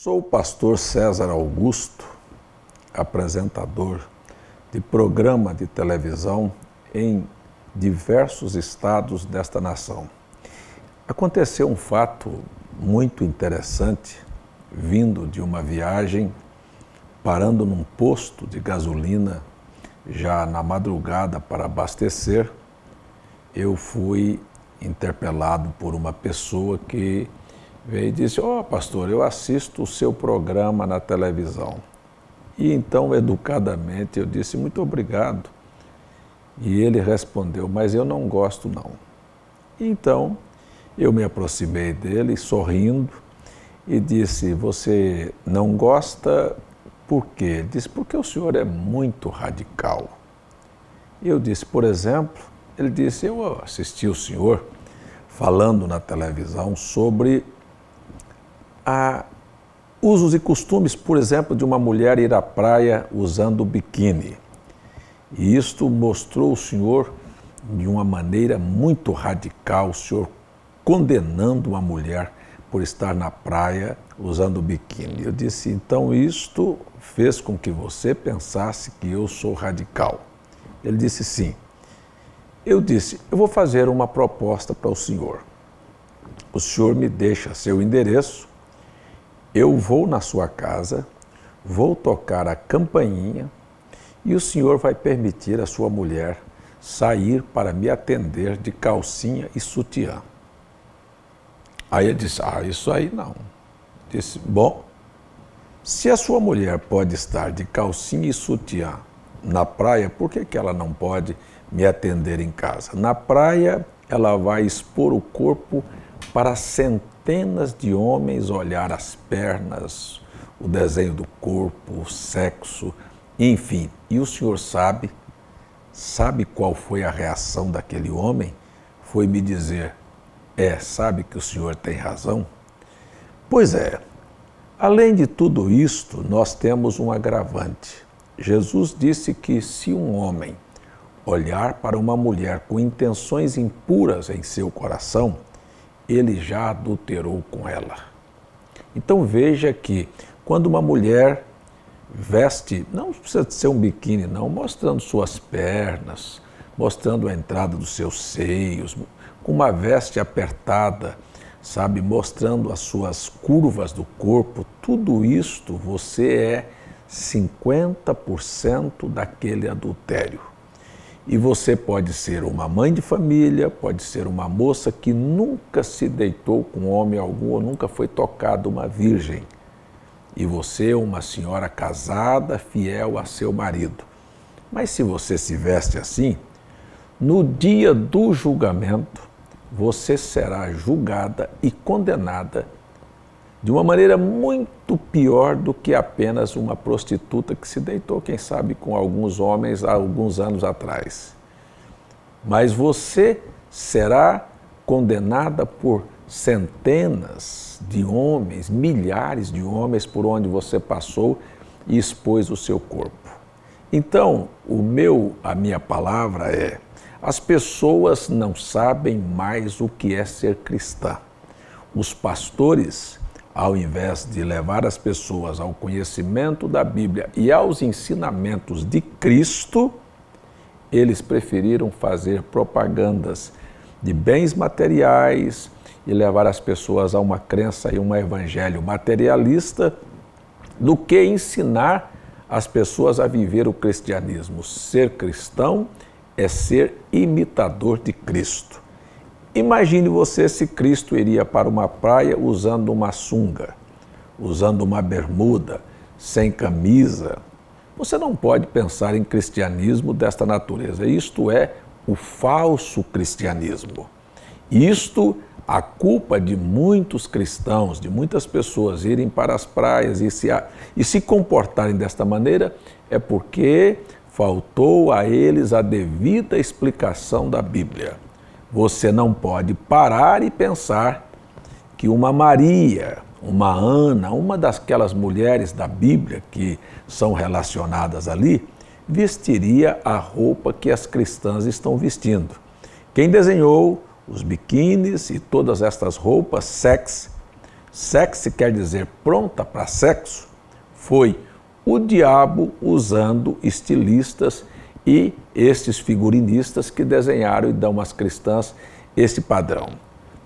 Sou o pastor César Augusto, apresentador de programa de televisão em diversos estados desta nação. Aconteceu um fato muito interessante vindo de uma viagem, parando num posto de gasolina já na madrugada para abastecer. Eu fui interpelado por uma pessoa que veio e disse: Ó, oh, pastor, eu assisto o seu programa na televisão. E então, educadamente, eu disse: Muito obrigado. E ele respondeu: Mas eu não gosto, não. Então, eu me aproximei dele, sorrindo, e disse: Você não gosta por quê? Ele disse: Porque o senhor é muito radical. Eu disse: Por exemplo, ele disse: Eu assisti o senhor falando na televisão sobre a usos e costumes, por exemplo, de uma mulher ir à praia usando biquíni. E isto mostrou o senhor de uma maneira muito radical, o senhor condenando uma mulher por estar na praia usando biquíni. Eu disse, então isto fez com que você pensasse que eu sou radical. Ele disse sim. Eu disse, eu vou fazer uma proposta para o senhor. O senhor me deixa seu endereço eu vou na sua casa, vou tocar a campainha e o senhor vai permitir a sua mulher sair para me atender de calcinha e sutiã. Aí ele disse: Ah, isso aí não. Disse: Bom, se a sua mulher pode estar de calcinha e sutiã na praia, por que, que ela não pode me atender em casa? Na praia, ela vai expor o corpo para centenas de homens olhar as pernas, o desenho do corpo, o sexo, enfim. E o senhor sabe, sabe qual foi a reação daquele homem? Foi me dizer: É, sabe que o senhor tem razão? Pois é, além de tudo isto, nós temos um agravante. Jesus disse que se um homem olhar para uma mulher com intenções impuras em seu coração, ele já adulterou com ela. Então veja que quando uma mulher veste, não precisa ser um biquíni, não, mostrando suas pernas, mostrando a entrada dos seus seios, com uma veste apertada, sabe, mostrando as suas curvas do corpo, tudo isto você é 50% daquele adultério. E você pode ser uma mãe de família, pode ser uma moça que nunca se deitou com homem algum ou nunca foi tocada uma virgem. E você é uma senhora casada, fiel a seu marido. Mas se você se veste assim, no dia do julgamento, você será julgada e condenada de uma maneira muito pior do que apenas uma prostituta que se deitou, quem sabe, com alguns homens há alguns anos atrás. Mas você será condenada por centenas de homens, milhares de homens por onde você passou e expôs o seu corpo. Então, o meu, a minha palavra é: as pessoas não sabem mais o que é ser cristã. Os pastores ao invés de levar as pessoas ao conhecimento da Bíblia e aos ensinamentos de Cristo, eles preferiram fazer propagandas de bens materiais e levar as pessoas a uma crença e um evangelho materialista do que ensinar as pessoas a viver o cristianismo. Ser cristão é ser imitador de Cristo. Imagine você se Cristo iria para uma praia usando uma sunga, usando uma bermuda, sem camisa. Você não pode pensar em cristianismo desta natureza. Isto é o falso cristianismo. Isto, a culpa de muitos cristãos, de muitas pessoas irem para as praias e se, e se comportarem desta maneira, é porque faltou a eles a devida explicação da Bíblia. Você não pode parar e pensar que uma Maria, uma Ana, uma daquelas mulheres da Bíblia que são relacionadas ali, vestiria a roupa que as cristãs estão vestindo. Quem desenhou os biquínis e todas estas roupas sexy sexy quer dizer pronta para sexo, foi o diabo usando estilistas e estes figurinistas que desenharam e dão às cristãs esse padrão.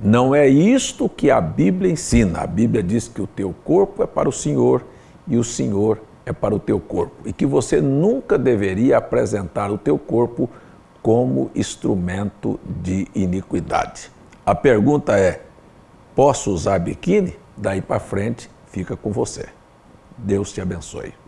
Não é isto que a Bíblia ensina. A Bíblia diz que o teu corpo é para o Senhor e o Senhor é para o teu corpo. E que você nunca deveria apresentar o teu corpo como instrumento de iniquidade. A pergunta é: posso usar biquíni? Daí para frente fica com você. Deus te abençoe.